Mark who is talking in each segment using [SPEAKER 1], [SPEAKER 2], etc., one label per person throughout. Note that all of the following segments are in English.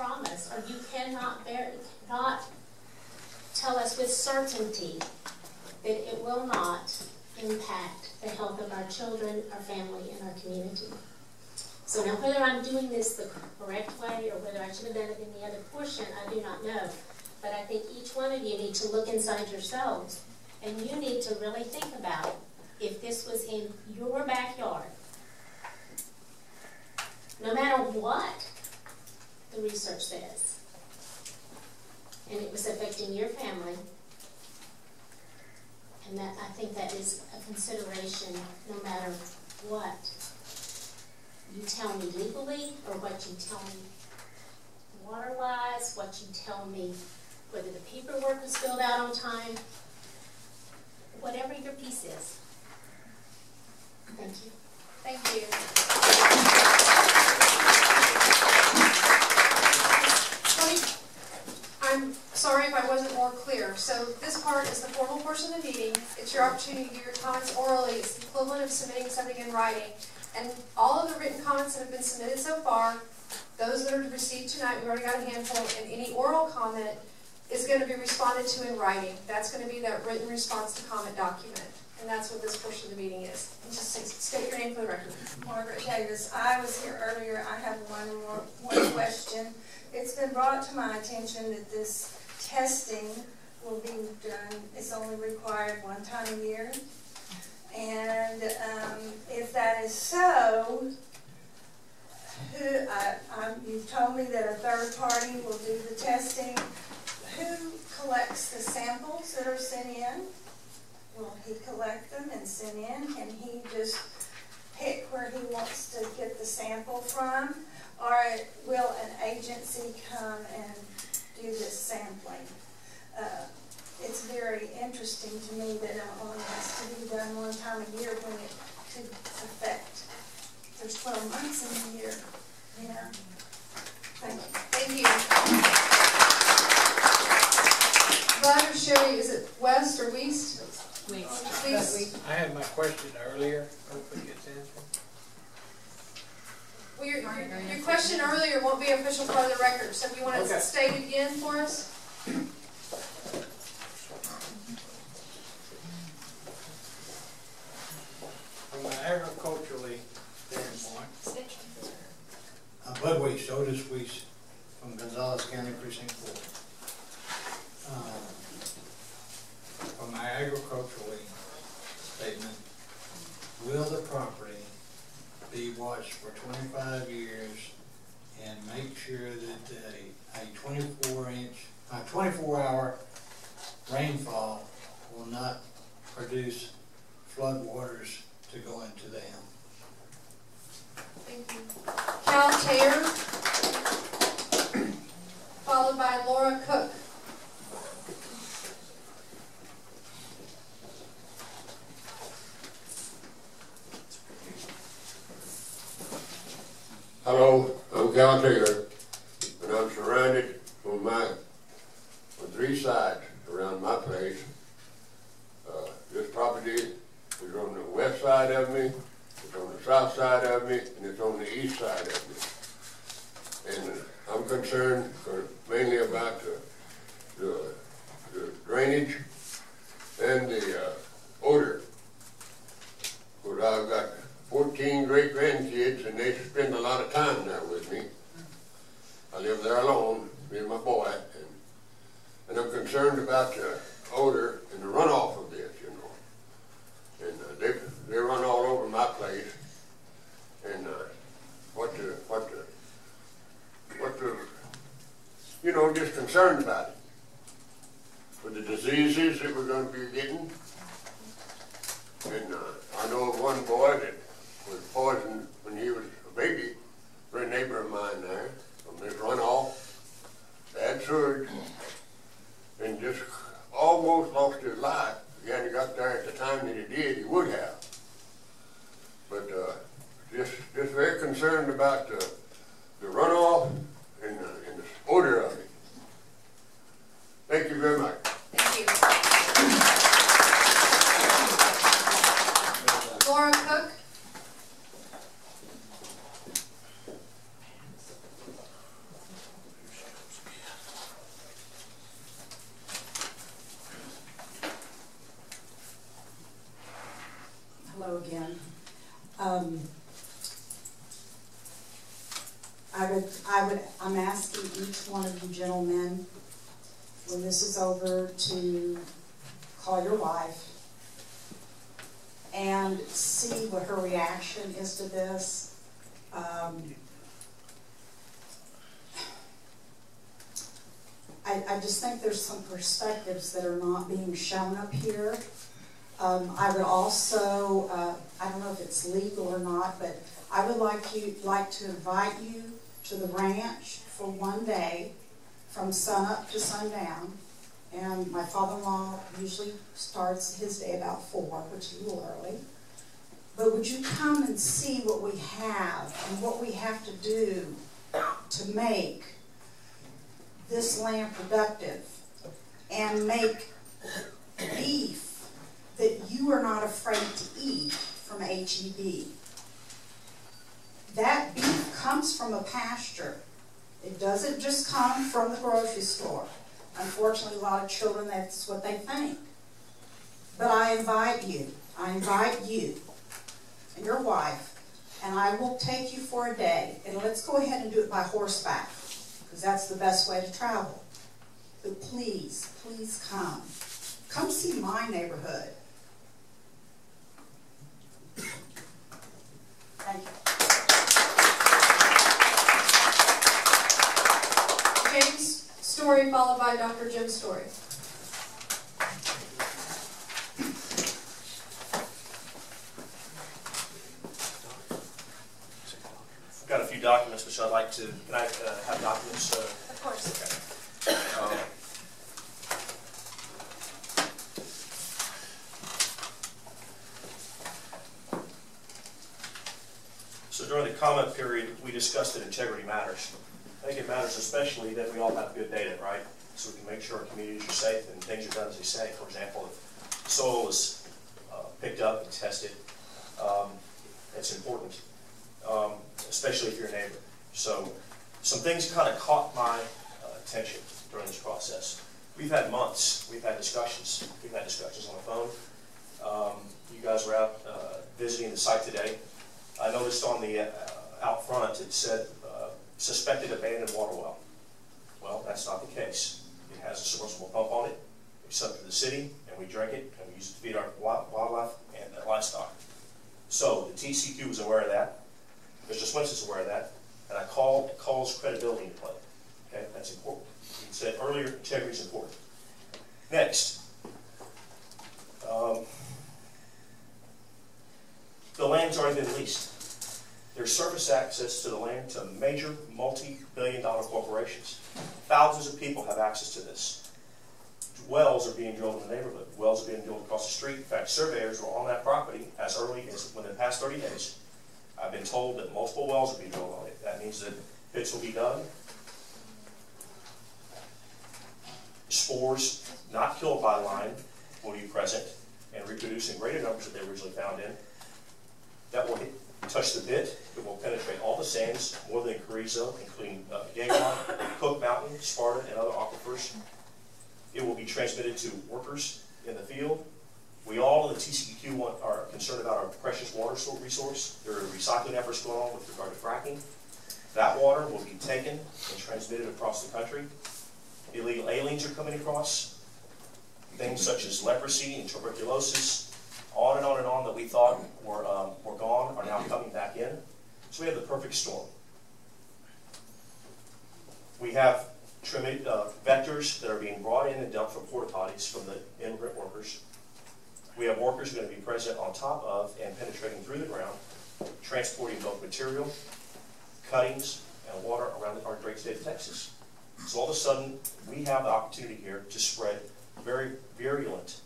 [SPEAKER 1] promise, or you cannot bear, not tell us with certainty that it will not impact the health of our children, our family, and our community. So now whether I'm doing this the correct way or whether I should have done it in the other portion, I do not know. But I think each one of you need to look inside yourselves and you need to really think about if this was in your backyard, no matter what the research says, and it was affecting your family, and that I think that is a consideration no matter what you tell me legally or what you tell me water-wise, what you tell me whether the paperwork was filled out on time, whatever your piece is. Thank you.
[SPEAKER 2] Thank you. I'm sorry if I wasn't more clear. So this part is the formal portion of the meeting. It's your opportunity to give your comments orally. It's the equivalent of submitting something in writing. And all of the written comments that have been submitted so far, those that are received tonight, we've already got a handful, and any oral comment is going to be responded to in writing. That's going to be that written response to comment document. And that's what this portion of the meeting is. Just state your name for the record.
[SPEAKER 3] Margaret Davis. I was here earlier. I have one more one question. It's been brought to my attention that this testing will be done, it's only required one time a year. And um, if that is so, who, I, you told me that a third party will do the testing. Who collects the samples that are sent in? Will he collect them and send in? Can he just pick where he wants to get the sample from? Or will an agency come and do this sampling? Uh, it's very interesting to me that it only has to be done one time a year when it could affect, there's 12 months in a year, you know? Thank you.
[SPEAKER 2] Thank you. Bud or Sherry, is it west or west? West.
[SPEAKER 4] I had my question earlier, hopefully gets answered.
[SPEAKER 2] Well, your, your, your question earlier won't be official part of the record, so if you want to state it again for us?
[SPEAKER 4] From an agriculturally standpoint,
[SPEAKER 5] Uh, Bud Weeks, Otis Weeks, from Gonzales County Precinct Four. Um,
[SPEAKER 4] from my agriculturally
[SPEAKER 5] Statement, will the property be watched for twenty-five years and make sure that a, a twenty-four inch, a twenty-four hour rainfall will not produce flood waters to go into the dam?
[SPEAKER 2] Thank you. Cal Taylor, followed by Laura Cook.
[SPEAKER 6] Hello, I'm Cal Taylor, and I'm surrounded on my, on three sides around my place. Uh, this property is on the west side of me, it's on the south side of me, and it's on the east side of me. And uh, I'm concerned for- mainly about the, the and the uh, odor. But I've got fourteen great grandkids and they spend a lot of time there with me. I live there alone, me and my boy, and, and I'm concerned about the odor and the runoff of this, you know. And uh, they, they run all over my place. And uh, what the, what the, what the, you know, just concerned about it. Diseases that we're gonna be getting. And uh, I know of one boy that was poisoned when he was a baby for a neighbor of mine there from this runoff, bad sewage, and just almost lost his life. If he hadn't got there at the time that he did, he would have. But uh, just just very concerned about the the runoff and the, and the odor of it. Thank you very much.
[SPEAKER 2] again. Um, I would,
[SPEAKER 3] I would, I'm asking each one of you gentlemen, when this is over, to call your wife and see what her reaction is to this. Um, I, I just think there's some perspectives that are not being shown up here. Um, I would also, uh, I don't know if it's legal or not, but I would like you, like to invite you to the ranch for one day from sunup to sundown. And my father-in-law usually starts his day about four, which is a little early. But would you come and see what we have and what we have to do to make this land productive and make beef that you are not afraid to eat from HEB? That beef comes from a pasture. It doesn't just come from the grocery store. Unfortunately, a lot of children, that's what they think. But I invite you, I invite you and your wife, and I will take you for a day. And let's go ahead and do it by horseback, because that's the best way to travel. But please, please come. Come see my neighborhood. Thank you.
[SPEAKER 2] James Story followed by Dr. Jim Story.
[SPEAKER 7] I've got a few documents which I'd like to, can I uh, have documents? uh,
[SPEAKER 2] Of course.
[SPEAKER 7] um, So during the comment period, we discussed that integrity matters. I think it matters especially that we all have good data, right? So we can make sure our communities are safe and things are done as they say. For example, if soil is uh, picked up and tested, um, it's important, um, especially if you're a neighbor. So some things kind of caught my uh, attention during this process. We've had months, we've had discussions, we've had discussions on the phone. Um, you guys were out uh, visiting the site today. I noticed on the, uh, out front, it said uh, suspected abandoned water well. Well, that's not the case. It has a submersible pump on it. We it to the city, and we drink it, and we use it to feed our wildlife and livestock. So the TCEQ was aware of that. Mr. Swenson's aware of that, and I called, it calls credibility into play. Okay, that's important. You said earlier, integrity is important. Next. Um, the land's already been leased. There's surface access to the land to major multi-billion dollar corporations. Thousands of people have access to this. Wells are being drilled in the neighborhood. Wells are being drilled across the street. In fact, surveyors were on that property as early as within the past 30 days. I've been told that multiple wells will be drilled on it. That means that pits will be dug. Spores not killed by lime will be present and reproduce in greater numbers than they originally found in. That will hit, touch the bit, it will penetrate all the sands, more than Carrizo, including uh, Cook Mountain, Sparta, and other aquifers. It will be transmitted to workers in the field. We all in the TCEQ want, are concerned about our precious water resource. There are recycling efforts going on with regard to fracking. That water will be taken and transmitted across the country. Illegal aliens are coming across. Things such as leprosy and tuberculosis, on and on and on that we thought were, um, were gone are now coming back in. So we have the perfect storm. We have tremi- uh, vectors that are being brought in and dumped from porta potties from the immigrant workers. We have workers going to be present on top of and penetrating through the ground, transporting both material, cuttings, and water around our great state of Texas. So all of a sudden, we have the opportunity here to spread very virulent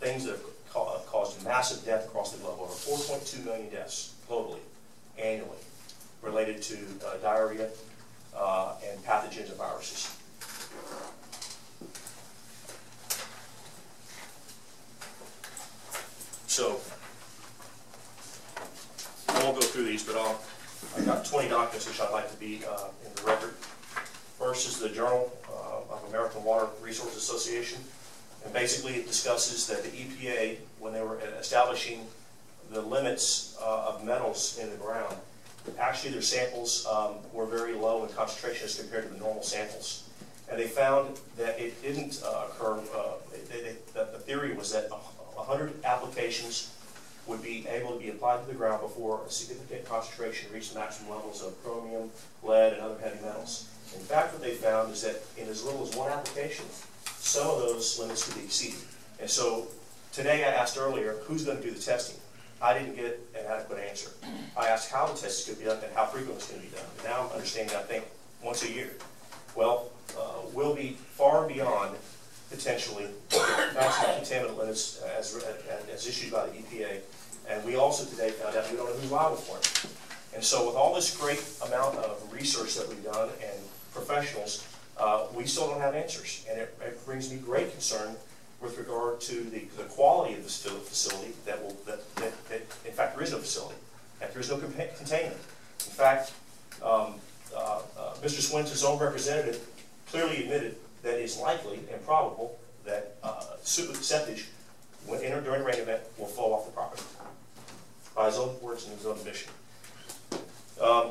[SPEAKER 7] things that have ca- caused massive death across the globe, over 4.2 million deaths globally, annually, related to uh, diarrhea uh, and pathogens and viruses. So, I won't go through these, but I'll, I've got 20 documents which I'd like to be uh, in the record. First is the Journal uh, of American Water Resources Association. And basically, it discusses that the EPA, when they were establishing the limits uh, of metals in the ground, actually their samples um, were very low in concentration as compared to the normal samples. And they found that it didn't uh, occur, uh, they, they, that the theory was that 100 applications would be able to be applied to the ground before a significant concentration reached maximum levels of chromium, lead, and other heavy metals. In fact, what they found is that in as little as one application, some of those limits could be exceeded. And so today I asked earlier, who's going to do the testing? I didn't get an adequate answer. I asked how the test is going to be done and how frequently it's going to be done. And now I'm understanding, I think, once a year. Well, uh, we'll be far beyond potentially maximum contaminant limits as, as issued by the EPA. And we also today found out we don't know who's liable for it. And so with all this great amount of research that we've done and professionals, uh, we still don't have answers. And it, it, brings me great concern with regard to the, the quality of this facility that will, that, that, that, in fact, there is no facility, and there is no containment. In fact, um, uh, uh, Mr. Swinton's own representative clearly admitted that it is likely and probable that uh, septic, when entered during a rain event, will fall off the property by his own words and his own admission. Um,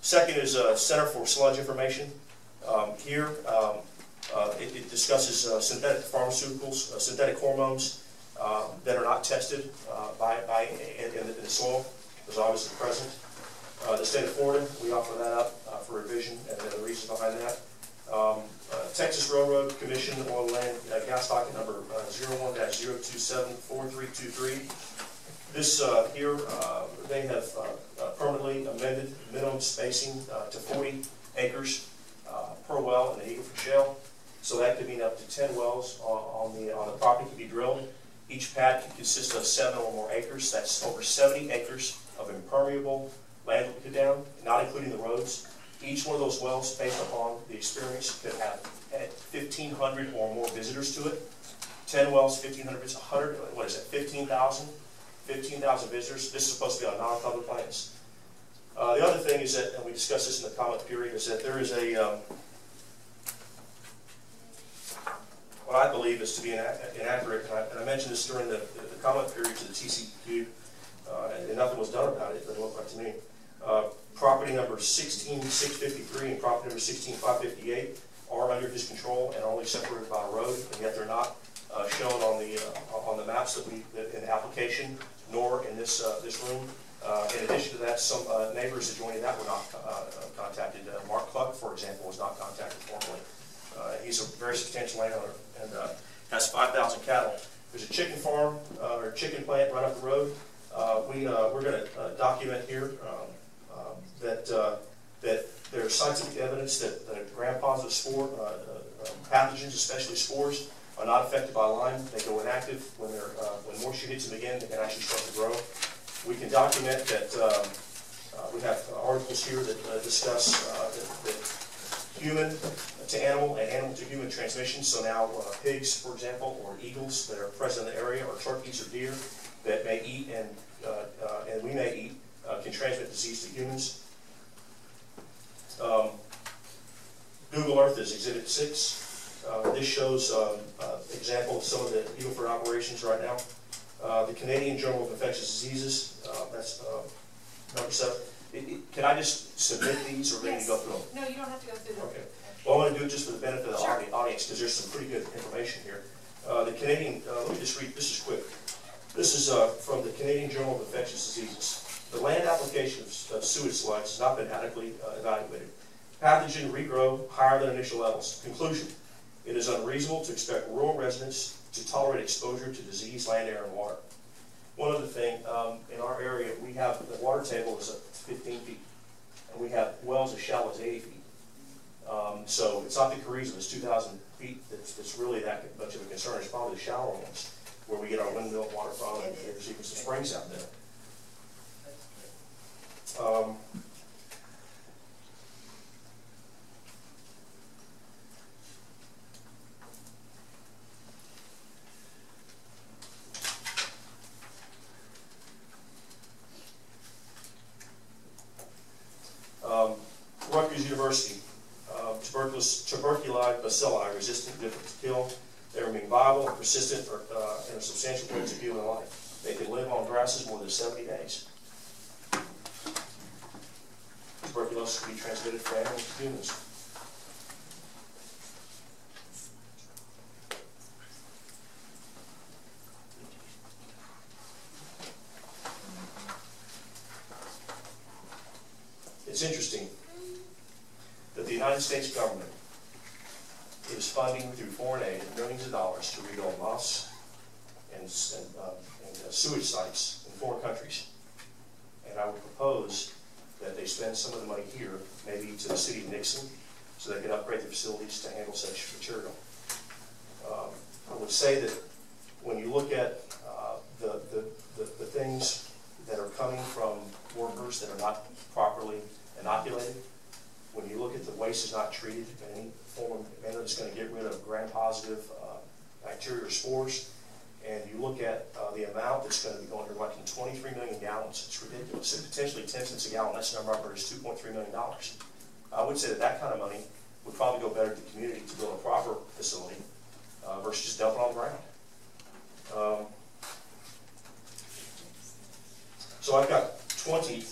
[SPEAKER 7] second is uh, Center for Sludge Information. Um, here, um, uh, it, it, discusses uh, synthetic pharmaceuticals, uh, synthetic hormones uh, that are not tested uh, by, by in, in, the, soil. Is obviously present. the state of Florida, we offer that up for revision and the reasons behind that. Um, Texas Railroad Commission Oil and Gas Docket number 01-0274323. This uh, here, uh, they have uh, permanently amended minimum spacing to 40 acres per well in the Eagle Ford Shale. So that could mean up to 10 wells on, on the on the property could be drilled. Each pad could consist of seven or more acres. That's over 70 acres of impermeable land to put down, not including the roads. Each one of those wells, based upon the experience, could have 1,500 or more visitors to it. 10 wells, 1,500 visitors, 100, what is it, 15,000? 15,000 visitors. This is supposed to be on non-public lands. Uh, the other thing is that, and we discussed this in the comment period, is that there is a, um, what I believe is to be inaccurate, and I, and I mentioned this during the, the, the, comment period to the TCEQ, uh, and, and, nothing was done about it, it doesn't look like to me. Uh, property number 16653 and property number 16558 are under his control and only separated by a road, and yet they're not uh, shown on the uh, on the maps that we in the application, nor in this uh, this room. Uh, in addition to that, some neighbors adjoining that were not contacted. Mark Cluck, for example, was not contacted formally. he's a very substantial landowner and has 5,000 cattle. There's a chicken farm or chicken plant right up the road. we we're going to document here um, um, that that there's scientific evidence that, that gram-positive spore uh, uh, pathogens, especially spores, are not affected by lime. They go inactive when they're uh, when moisture hits them again. They can actually start to grow. We can document that um, uh, we have articles here that uh, discuss uh, that, that, human to animal and animal to human transmission. So now uh, pigs, for example, or eagles that are present in the area, or turkeys or deer that may eat and uh, and we may eat can transmit disease to humans. Um, Google Earth is Exhibit 6. Uh, this shows um, uh, example of some of the Eagle Ford operations right now. Uh, the Canadian Journal of Infectious Diseases, uh, that's uh, number seven. It, it, can I just submit these or yes. maybe go through them?
[SPEAKER 2] No, you don't have to go through them.
[SPEAKER 7] Okay. I want to do it just for the benefit of the sure. audience because there's some pretty good information here. Uh, the Canadian, let me just read, this is quick. This is from the Canadian Journal of Infectious Diseases. The land application of, of sewage slides has not been adequately evaluated. Pathogen regrow higher than initial levels. Conclusion, it is unreasonable to expect rural residents to tolerate exposure to disease, land, air, and water. One other thing, um, in our area, we have, the water table is 15 feet, and we have wells as shallow as 80 feet. Um, so it's not the Carrizo, it's 2,000 feet that's, that's, really that much of a concern. It's probably the shallow ones where we get our windmill water from, and there's even some springs out there. Um, University, uh, tuberculosis, tuberculosis bacilli resistant to kill. They remain viable and persistent for, uh, in a substantial periods of human life. They can live on grasses more than 70 days. tuberculosis can be transmitted from animals to humans. It's interesting that the United States government is funding through foreign aid millions of dollars to rebuild mosques and, and, uh, and uh, sewage sites in four countries. And I would propose that they spend some of the money here, maybe to the city of Nixon, so they can upgrade their facilities to handle such material. Um, I would say that when you look at uh, the, the, the, the things that are coming from workers that are not properly inoculated, when you look at the waste is not treated in any that's going to get rid of gram-positive uh, bacteria or spores, and you look at uh, the amount that's going to be going like in 23 million gallons, it's ridiculous. And potentially 10 cents a gallon, that's the number I've heard is $2.3 million. I would say that that kind of money would probably go better to the community to build a proper facility uh, versus just dumping on the ground. Um, so I've got 20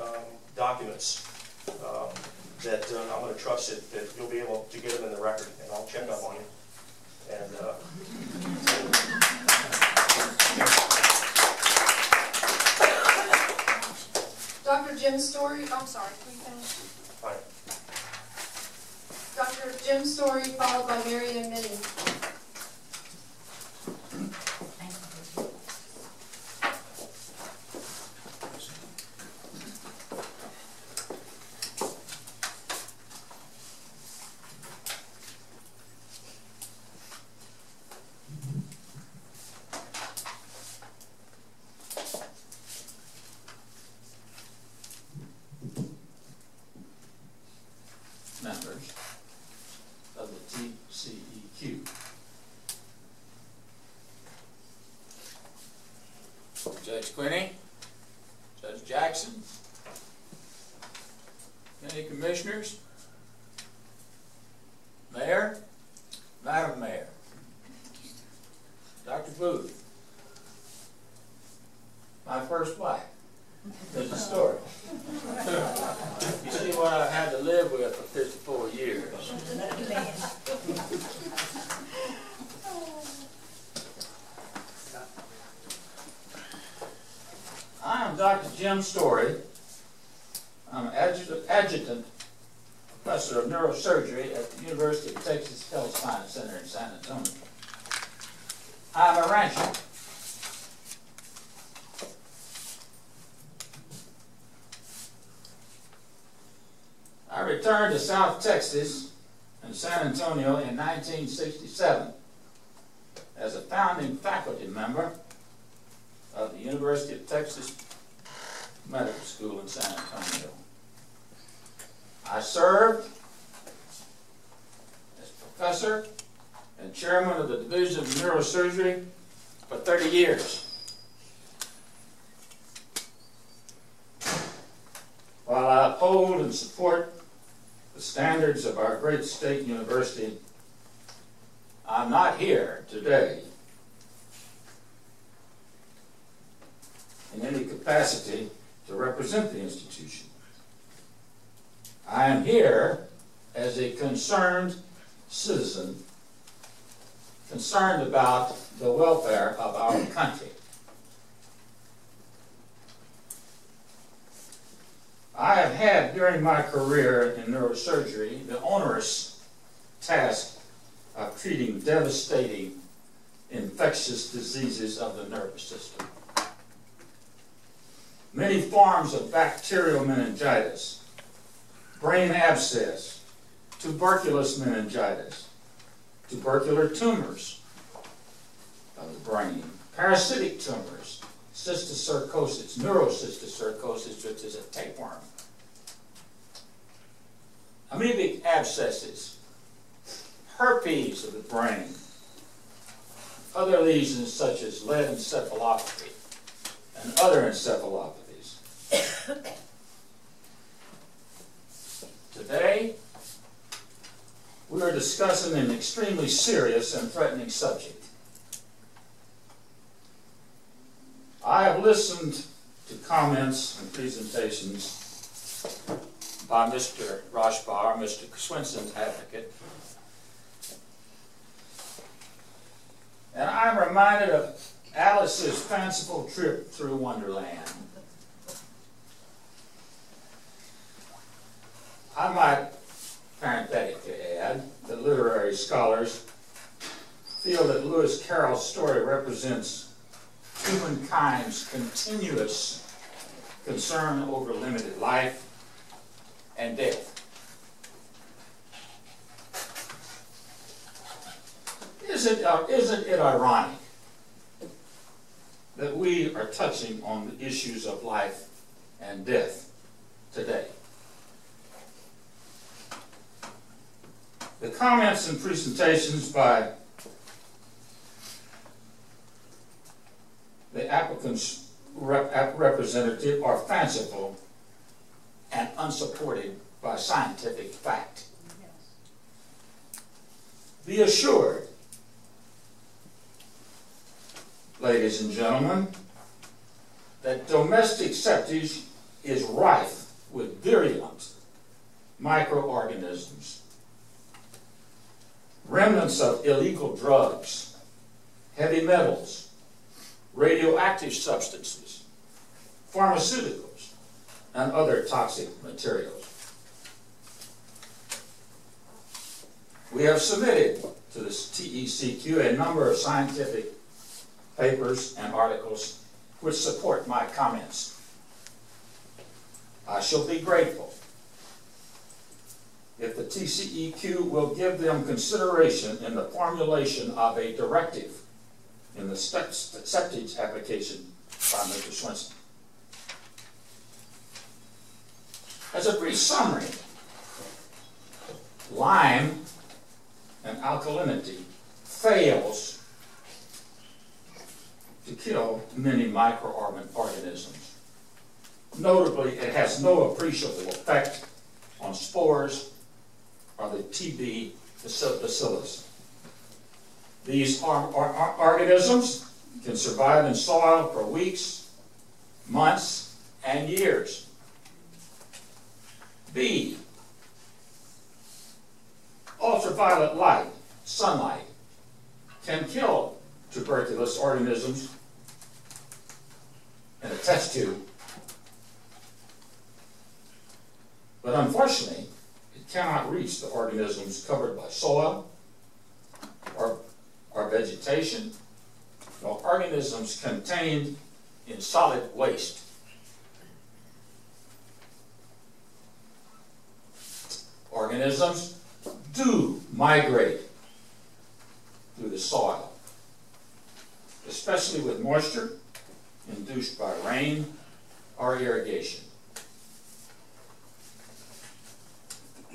[SPEAKER 7] um, documents um, that uh, I'm going to trust that, that you'll be able to get them in the record, and I'll check up on you. And uh,
[SPEAKER 2] Dr. Jim Story, I'm sorry, can we finish?
[SPEAKER 7] fine.
[SPEAKER 2] Dr. Jim Story, followed by Mary Ann Minnie.
[SPEAKER 8] members of the TCEQ. Judge Quinney, Judge Jackson, any commissioners, Mayor, Madam Mayor, Dr. Booth, my first wife, there's a story. You see what I had to live with for fifty-four years. I am Dr. Jim Story. I'm adjutant, adjutant professor of neurosurgery at the University of Texas Health Science Center in San Antonio. I'm a rancher. I returned to South Texas and San Antonio in 1967 as a founding faculty member of the University of Texas Medical School in San Antonio. I served as professor and chairman of the Division of Neurosurgery for 30 years. While I uphold and support the standards of our great state university, I'm not here today in any capacity to represent the institution. I am here as a concerned citizen, concerned about the welfare of our country. I have had during my career in neurosurgery the onerous task of treating devastating infectious diseases of the nervous system. Many forms of bacterial meningitis, brain abscess, tuberculous meningitis, tubercular tumors of the brain, parasitic tumors, cysticercosis, neurocysticercosis, which is a tapeworm, amoebic abscesses, herpes of the brain, other lesions such as lead encephalopathy and other encephalopathies. Today, we are discussing an extremely serious and threatening subject. I have listened to comments and presentations by Mr. Roshbar, Mr. Swinson's advocate. And I'm reminded of Alice's fanciful trip through Wonderland. I might parenthetically add that literary scholars feel that Lewis Carroll's story represents humankind's continuous concern over limited life and death. Isn't, uh, isn't it ironic that we are touching on the issues of life and death today? The comments and presentations by the applicant's rep representative are fanciful and unsupported by scientific fact. Be assured, ladies and gentlemen, that domestic septic is rife with virulent microorganisms, remnants of illegal drugs, heavy metals, radioactive substances, pharmaceuticals, and other toxic materials. We have submitted to the TCEQ a number of scientific papers and articles which support my comments. I shall be grateful if the TCEQ will give them consideration in the formulation of a directive in the septic application by Mr. Swenson. As a brief summary, lime and alkalinity fails to kill many microorganisms. Notably, it has no appreciable effect on spores or the TB bacillus. These organisms can survive in soil for weeks, months, and years. B, ultraviolet light, sunlight, can kill tuberculous organisms in a test tube. But unfortunately, cannot reach the organisms covered by soil or or vegetation, nor organisms contained in solid waste. Organisms do migrate through the soil, especially with moisture induced by rain or irrigation.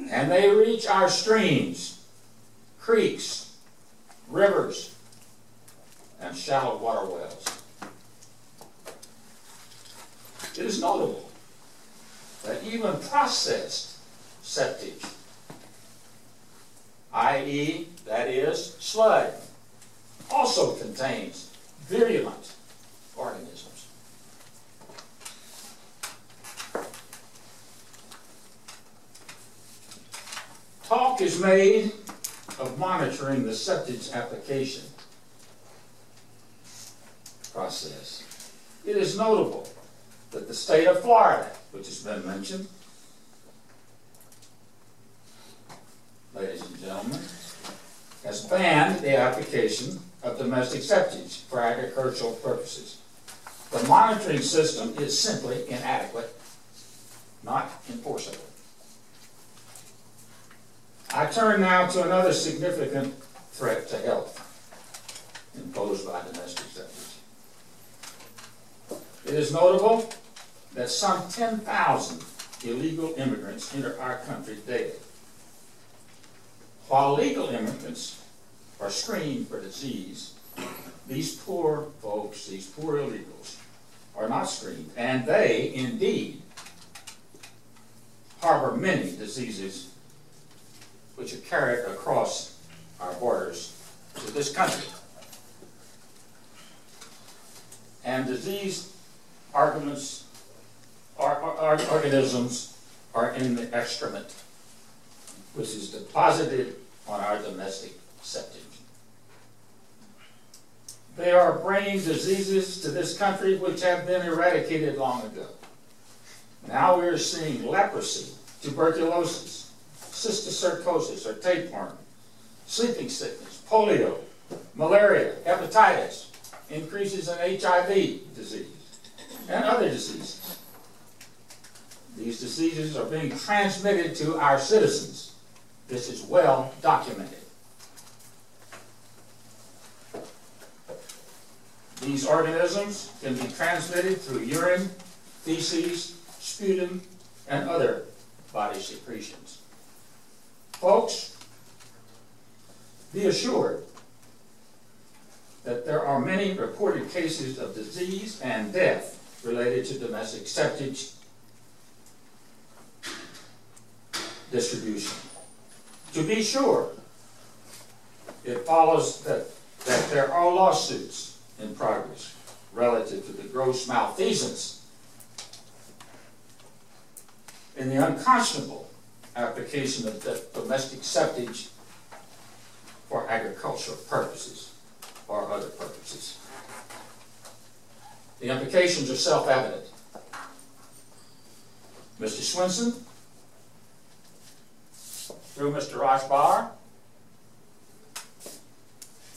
[SPEAKER 8] And they reach our streams, creeks, rivers, and shallow water wells. It is notable that even processed septic, i.e., that is, sludge, also contains virulent organisms. Is made of monitoring the septic application process. It is notable that the state of Florida, which has been mentioned, ladies and gentlemen, has banned the application of domestic septic for agricultural purposes. The monitoring system is simply inadequate, not enforceable. I turn now to another significant threat to health imposed by domestic septic. It is notable that some 10,000 illegal immigrants enter our country daily. While legal immigrants are screened for disease, these poor folks, these poor illegals, are not screened, and they indeed harbor many diseases which are carried across our borders to this country. And disease arguments, or, or, organisms are in the excrement, which is deposited on our domestic septic. They are bringing diseases to this country which have been eradicated long ago. Now we are seeing leprosy, tuberculosis, cysticercosis or tapeworm, sleeping sickness, polio, malaria, hepatitis, increases in HIV disease, and other diseases. These diseases are being transmitted to our citizens. This is well documented. These organisms can be transmitted through urine, feces, sputum, and other body secretions. Folks, be assured that there are many reported cases of disease and death related to domestic septic distribution. To be sure, it follows that, that there are lawsuits in progress relative to the gross malfeasance in the unconscionable application of domestic septic for agricultural purposes or other purposes. The implications are self-evident. Mr. Swinson, through Mr. Roshbar,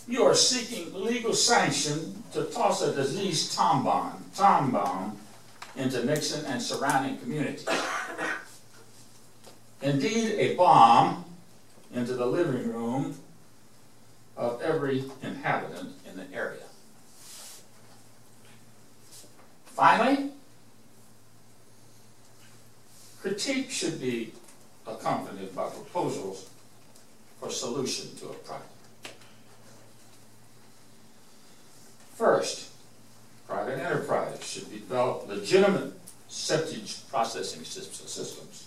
[SPEAKER 8] you are seeking legal sanction to toss a diseased tom bomb, tom bomb into Nixon and surrounding communities. Indeed, a bomb into the living room of every inhabitant in the area. Finally, critique should be accompanied by proposals for solution to a problem. First, private enterprise should develop legitimate septic processing systems.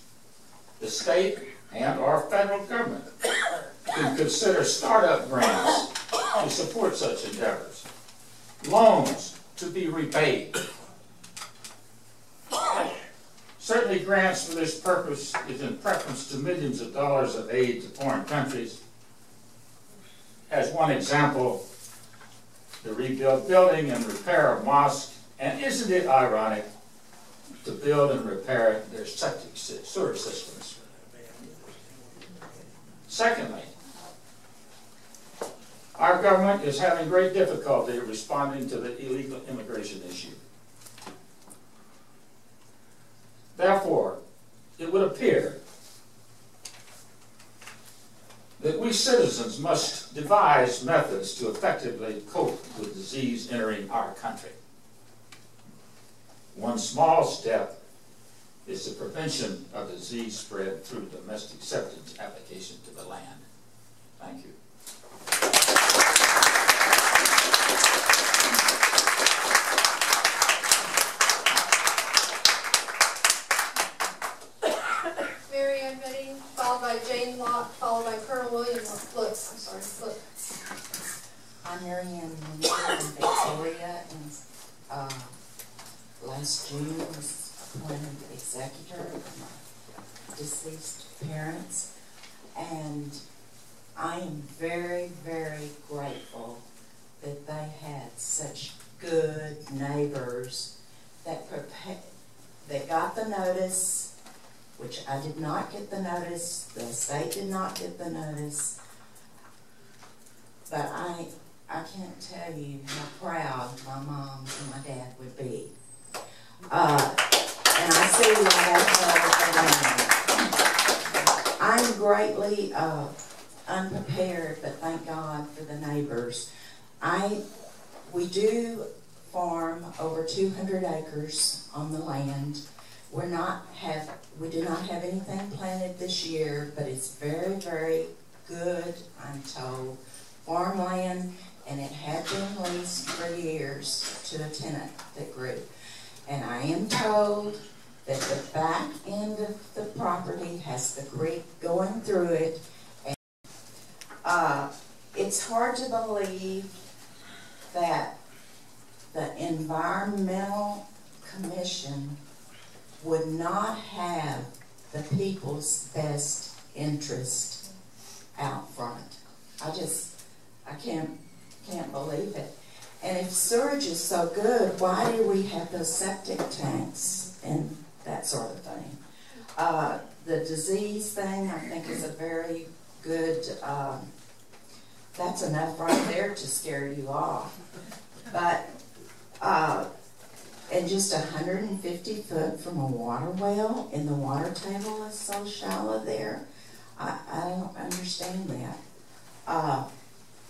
[SPEAKER 8] The state and our federal government could consider startup grants to support such endeavors, loans to be repaid. Certainly grants for this purpose is in preference to millions of dollars of aid to foreign countries. As one example, the rebuild building and repair of mosques, and isn't it ironic to build and repair their septic sewer systems? Secondly, our government is having great difficulty responding to the illegal immigration issue. Therefore, it would appear that we citizens must devise methods to effectively cope with disease entering our country. One small step is the prevention of disease spread through domestic septic application to the land. Thank you.
[SPEAKER 2] Followed by Jane Locke, followed by Colonel William Looks. I'm sorry, Look.
[SPEAKER 9] I'm Mary Ann from Victoria, and uh, last June was appointed executor of my deceased parents, and I am very, very grateful that they had such good neighbors that prepared, that got the notice which I did not get the notice, the state did not get the notice, but I, I can't tell you how proud my mom and my dad would be. Uh, and I why they I'm greatly uh, unprepared, but thank God for the neighbors. I, we do farm over 200 acres on the land. We're not have we do not have anything planted this year, but it's very, very good, I'm told, farmland, and it had been leased for years to a tenant that grew. And I am told that the back end of the property has the creek going through it. And uh, it's hard to believe that the Environmental Commission would not have the people's best interest out front. I just, I can't, can't believe it. And if sewage is so good, why do we have those septic tanks and that sort of thing? Uh, the disease thing, I think, is a very good, um, that's enough right there to scare you off. But, uh, and just hundred and fifty foot from a water well, and the water table is so shallow there. I, I don't understand that. Uh,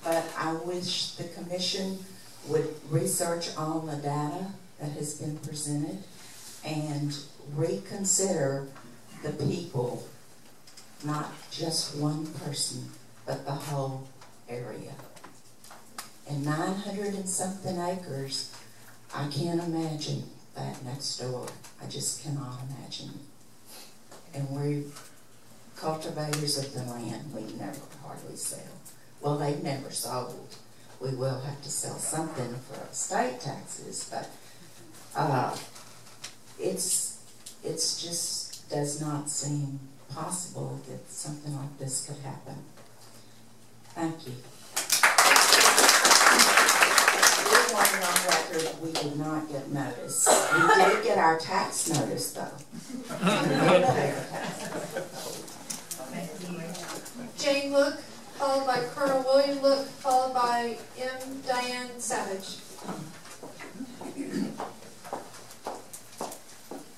[SPEAKER 9] but I wish the commission would research all the data that has been presented and reconsider the people, not just one person, but the whole area. And nine hundred and something acres, I can't imagine that next door. I just cannot imagine. And we're cultivators of the land, we never hardly sell. Well, they've never sold. We will have to sell something for state taxes, but uh, it's it's just does not seem possible that something like this could happen. Thank you. We wanted on record we did not get notice. We did get our tax notice though. We did pay our tax.
[SPEAKER 2] Jane Look, followed by Colonel William Look, followed by M. Diane Savage.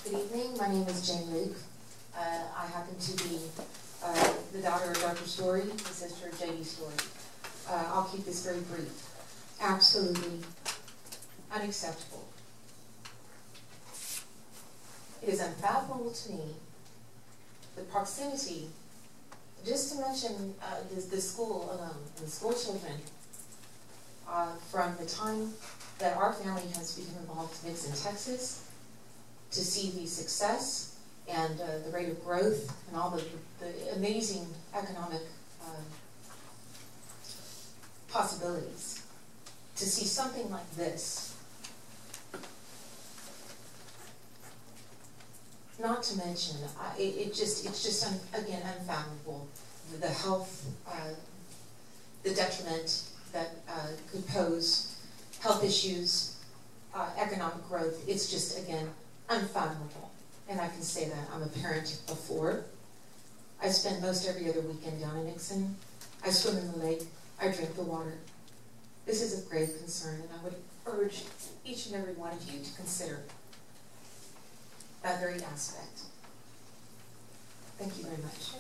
[SPEAKER 10] Good evening, my name is Jane Luke. Uh, I happen to be uh, the daughter of Dr. Story, the sister of J.D. Story. Uh, I'll keep this very brief. Absolutely unacceptable. It is unfathomable to me the proximity, just to mention uh, the, the school and the school children, uh, from the time that our family has become involved in Texas, to see the success and uh, the rate of growth and all the, the amazing economic um, possibilities. To see something like this, not to mention, it, it just it's just un, again unfathomable the, the health, uh, the detriment that uh, could pose, health issues, uh, economic growth. It's just again unfathomable. And I can say that. I'm a parent of four. I spend most every other weekend down in Nixon. I swim in the lake. I drink the water. This is a grave concern, and I would urge each and every one of you to consider that very aspect. Thank you very much.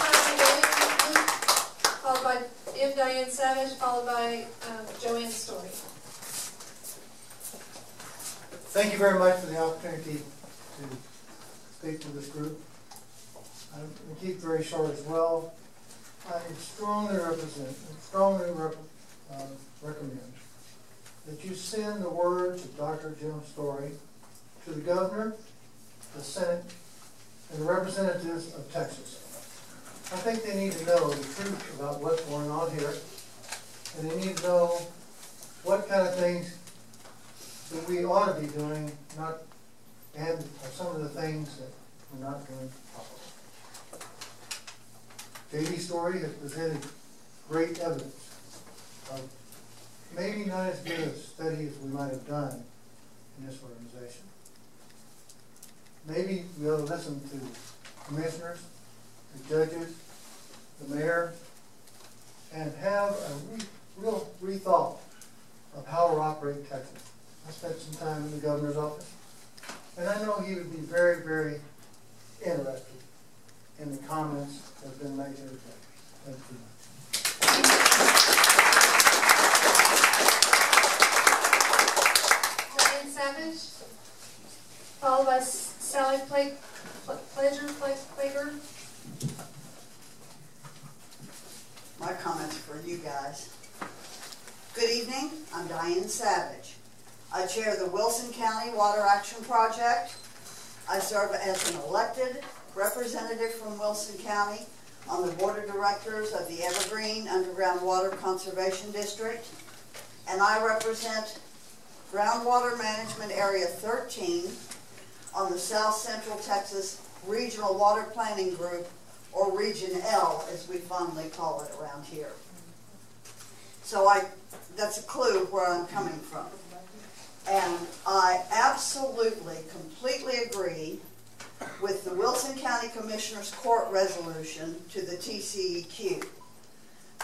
[SPEAKER 2] Colonel William Luke, followed by M. Diane Savage, followed by um, Joanne Story.
[SPEAKER 11] Thank you very much for the opportunity to speak to this group. I'm going to keep very short as well. I strongly represent, strongly rep, uh, recommend that you send the words of Dr. Jim Story to the governor, the Senate, and the representatives of Texas. I think they need to know the truth about what's going on here, and they need to know what kind of things that we ought to be doing, not, and some of the things that we're not doing properly. J.D. Story has presented great evidence of maybe not as good a study as we might have done in this organization. Maybe we ought to listen to commissioners, the judges, the mayor, and have a re real rethought of how we operate Texas. I spent some time in the governor's office, and I know he would be very, very interested in the comments that have been made here today. Thank you much.
[SPEAKER 2] Diane Savage, followed by Sally Pla- Pla- Pleasure, Pla- Plager.
[SPEAKER 12] My comments for you guys. Good evening, I'm Diane Savage. I chair the Wilson County Water Action Project. I serve as an elected representative from Wilson County on the board of directors of the Evergreen Underground Water Conservation District. And I represent Groundwater Management Area 13 on the South Central Texas Regional Water Planning Group, or Region L, as we fondly call it around here. So I, that's a clue where I'm coming from. And I absolutely, completely agree with the Wilson County Commissioners Court resolution to the TCEQ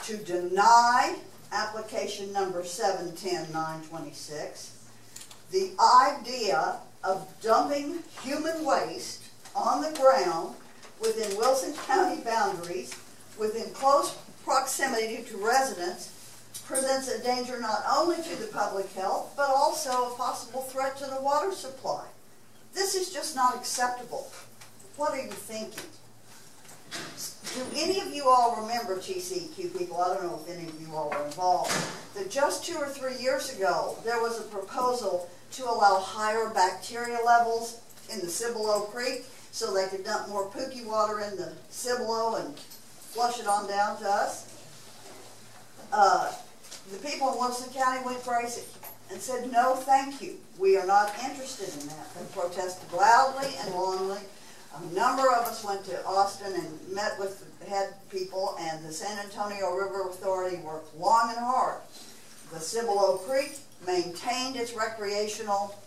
[SPEAKER 12] to deny application number 710926 the idea of dumping human waste on the ground within Wilson County boundaries, within close proximity to residents, presents a danger not only to the public health, but also a possible threat to the water supply. This is just not acceptable. What are you thinking? Do any of you all remember TCEQ people? I don't know if any of you all were involved. That just two or three years ago, there was a proposal to allow higher bacteria levels in the Cibolo Creek so they could dump more pookie water in the Cibolo and flush it on down to us. Uh, the people in Wilson County went crazy and said, no, thank you. We are not interested in that. They protested loudly and longly. A number of us went to Austin and met with the head people, and the San Antonio River Authority worked long and hard. The Cibolo Creek maintained its recreational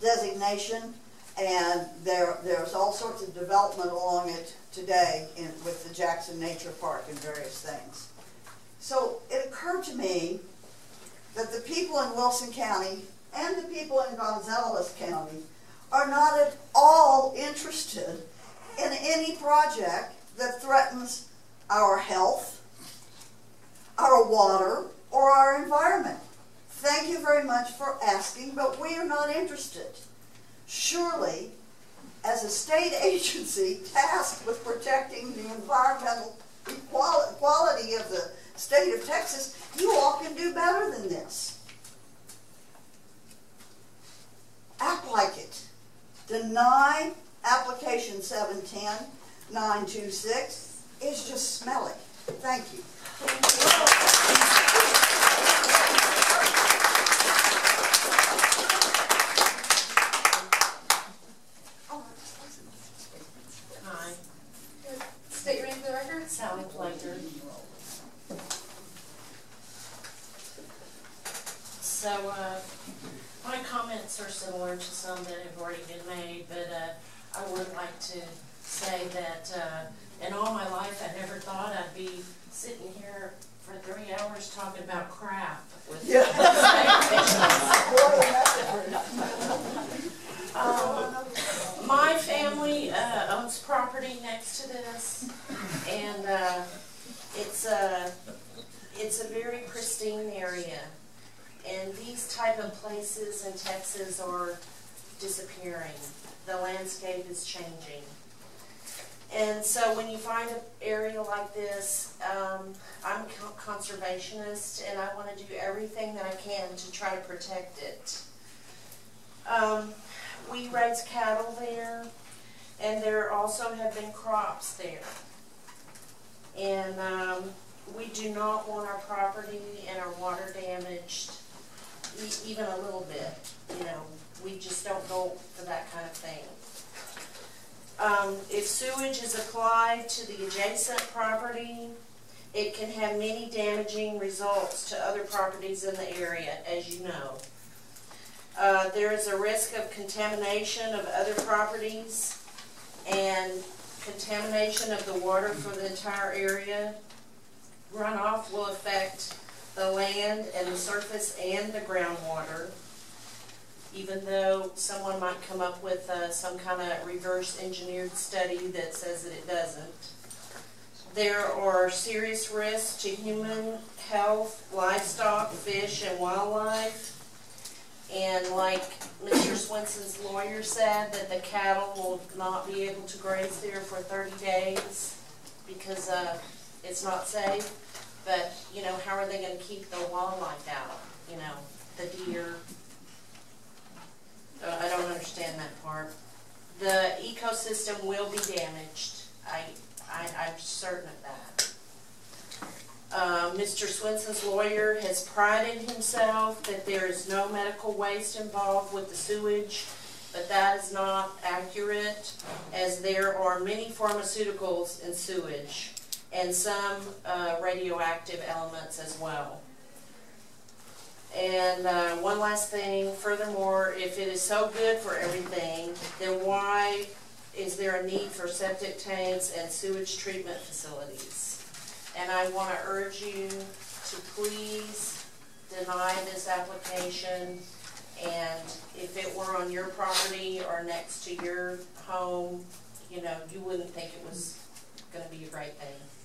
[SPEAKER 12] designation, and there, there's all sorts of development along it today in, with the Jackson Nature Park and various things. So it occurred to me that the people in Wilson County and the people in Gonzales County are not at all interested in any project that threatens our health, our water, or our environment. Thank you very much for asking, but we are not interested. Surely, as a state agency tasked with protecting the environmental quality of the state of Texas, you all can do better than this. Act like it. Deny application 710-926 is just smelly. Thank you.
[SPEAKER 13] Hi,
[SPEAKER 2] State your name for the record.
[SPEAKER 13] Sally Plater. So, uh, my comments are similar to some that have already been made, but, uh, I would like to say that, uh, in all my life, I never thought I'd be sitting here for three hours talking about crap with. Um, My family, uh, owns property next to this, and, uh, it's a, it's a very pristine area. And these type of places in Texas are disappearing. The landscape is changing. And so when you find an area like this, um, I'm a conservationist and I want to do everything that I can to try to protect it. Um, we raise cattle there and there also have been crops there. And um, we do not want our property and our water damaged even a little bit. You know, we just don't go for that kind of thing. Um, if sewage is applied to the adjacent property, it can have many damaging results to other properties in the area, as you know. Uh, there is a risk of contamination of other properties and contamination of the water for the entire area. Runoff will affect the land and the surface and the groundwater, even though someone might come up with uh, some kind of reverse engineered study that says that it doesn't. There are serious risks to human health, livestock, fish, and wildlife. And like Mr. Swenson's lawyer said, that the cattle will not be able to graze there for thirty days because, uh, it's not safe. But, you know, how are they gonna keep the wildlife out, you know, the deer? Uh, I don't understand that part. The ecosystem will be damaged. I, I, I'm certain of that. Uh, Mr. Swenson's lawyer has prided himself that there is no medical waste involved with the sewage, but that is not accurate, as there are many pharmaceuticals in sewage and some uh, radioactive elements as well. And uh, one last thing, furthermore, if it is so good for everything, then why is there a need for septic tanks and sewage treatment facilities? And I want to urge you to please deny this application. And if it were on your property or next to your home, you know, you wouldn't think it was going to be a great thing.